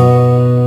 Música